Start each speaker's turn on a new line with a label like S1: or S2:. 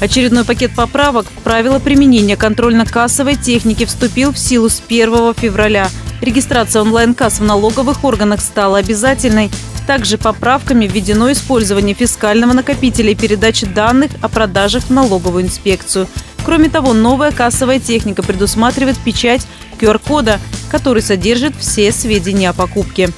S1: Очередной пакет поправок в правила применения контрольно-кассовой техники вступил в силу с 1 февраля. Регистрация онлайн-касс в налоговых органах стала обязательной. Также поправками введено использование фискального накопителя и передача данных о продажах в налоговую инспекцию. Кроме того, новая кассовая техника предусматривает печать QR-кода, который содержит все сведения о покупке.